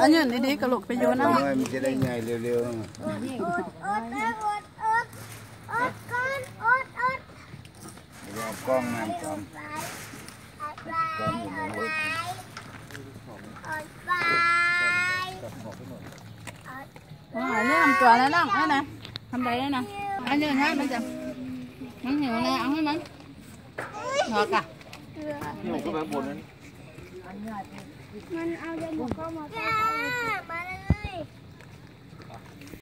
อันนี้ดีๆกระโหลกไปโยนทำเอาไมมันจะได้ใหญ่เร็วอดอดอดอดอดอดอดก่อนอดอดๆเดี๋ยวเอากล้องมาจอมไปอดไปอดไปอดไปอ่านี่ทำตัวแล้วน้องนี่นะทำไรแล้วนะอันนี้นะมันจะมันหิวนะเอาให้มันหอกอะ มันเอาเดินเข้ามาจ้ามาเลย